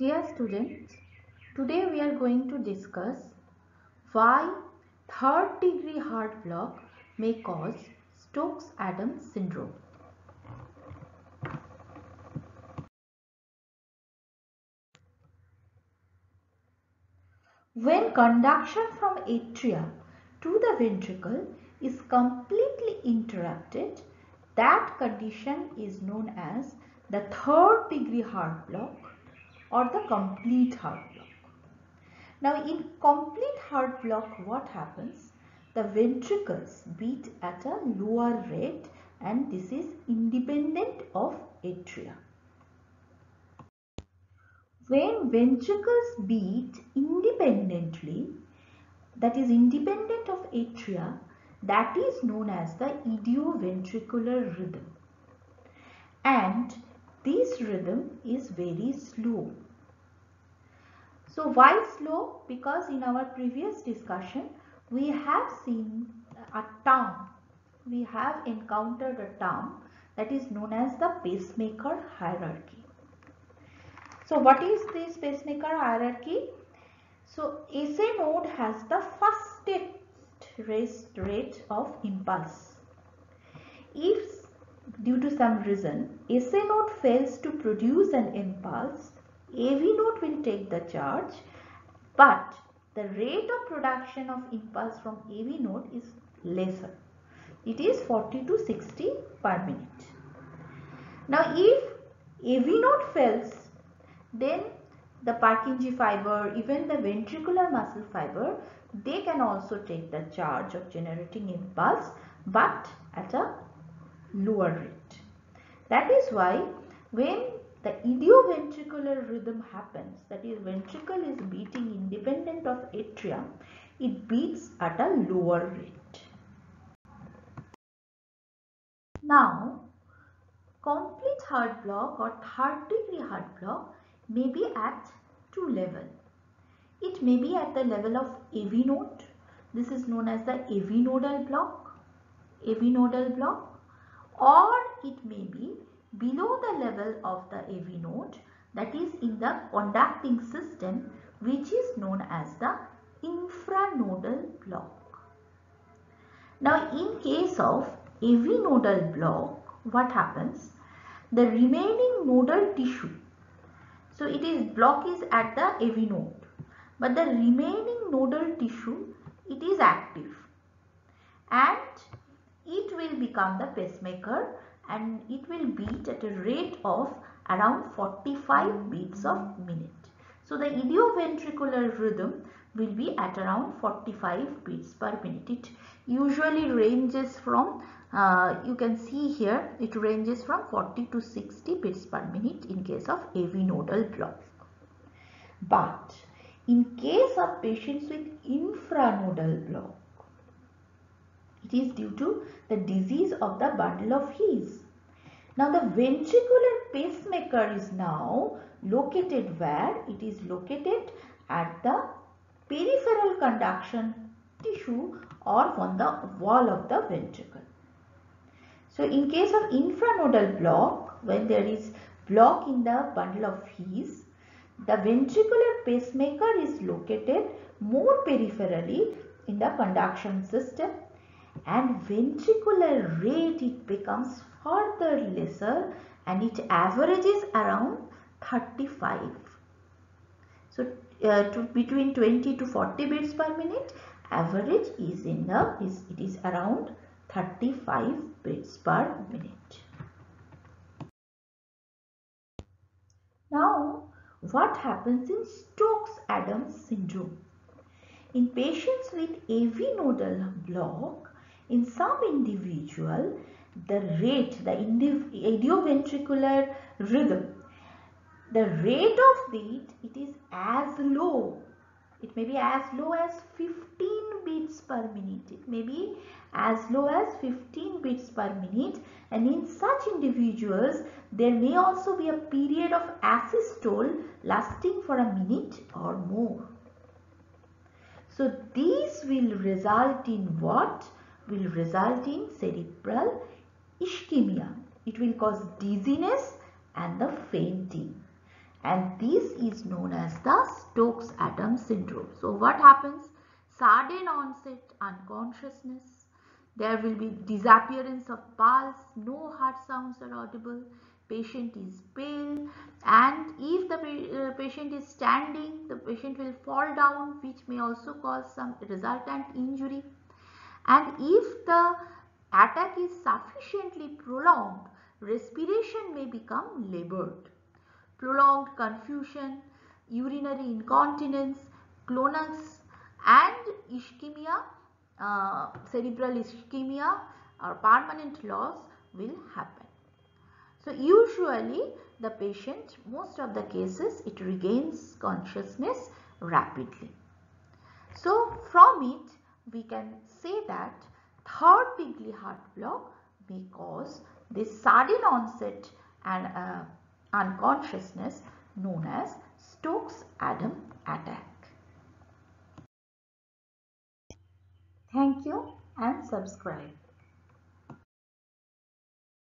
Dear students, today we are going to discuss why third degree heart block may cause Stokes-Adams syndrome. When conduction from atria to the ventricle is completely interrupted, that condition is known as the third degree heart block or the complete heart block. Now in complete heart block what happens? The ventricles beat at a lower rate and this is independent of atria. When ventricles beat independently, that is independent of atria, that is known as the idioventricular rhythm. And this rhythm is very slow. So why slow? Because in our previous discussion, we have seen a term, we have encountered a term that is known as the pacemaker hierarchy. So what is this pacemaker hierarchy? So SA node has the fastest rate of impulse. If due to some reason SA node fails to produce an impulse, AV node will take the charge but the rate of production of impulse from AV node is lesser. It is 40 to 60 per minute. Now if AV node fails then the Purkinje fiber, even the ventricular muscle fiber, they can also take the charge of generating impulse but at a lower rate. That is why when the idioventricular rhythm happens, that is ventricle is beating independent of atria, it beats at a lower rate. Now, complete heart block or third degree heart block may be at two level. It may be at the level of AV node. This is known as the AV nodal block, AV nodal block or it may be below the level of the AV node that is in the conducting system which is known as the infranodal block. Now in case of AV nodal block what happens? The remaining nodal tissue so it is block is at the AV node but the remaining nodal tissue it is active and it will become the pacemaker and it will beat at a rate of around 45 beats of minute. So the idioventricular rhythm will be at around 45 beats per minute. It usually ranges from, uh, you can see here, it ranges from 40 to 60 beats per minute in case of AV nodal block. But in case of patients with infranodal block, is due to the disease of the bundle of His. Now the ventricular pacemaker is now located where? It is located at the peripheral conduction tissue or on the wall of the ventricle. So in case of infranodal block, when there is block in the bundle of His, the ventricular pacemaker is located more peripherally in the conduction system and ventricular rate it becomes further lesser and it averages around 35. So uh, to between 20 to 40 beats per minute average is in the is it is around 35 beats per minute. Now what happens in Stokes-Adams syndrome? In patients with AV nodal block, in some individual, the rate, the idioventricular rhythm, the rate of beat, it is as low. It may be as low as 15 beats per minute. It may be as low as 15 beats per minute and in such individuals there may also be a period of asystole lasting for a minute or more. So these will result in what? Will result in cerebral ischemia. It will cause dizziness and the fainting. and this is known as the Stokes-Adams syndrome. So what happens? Sudden onset unconsciousness. There will be disappearance of pulse, no heart sounds are audible, patient is pale and if the uh, patient is standing, the patient will fall down which may also cause some resultant injury and if the attack is sufficiently prolonged, respiration may become labored. Prolonged confusion, urinary incontinence, clonus and ischemia, uh, cerebral ischemia or permanent loss will happen. So usually the patient, most of the cases it regains consciousness rapidly. So from it we can say that third degree heart block may cause this sudden onset and uh, unconsciousness known as Stokes-Adams attack. Thank you and subscribe.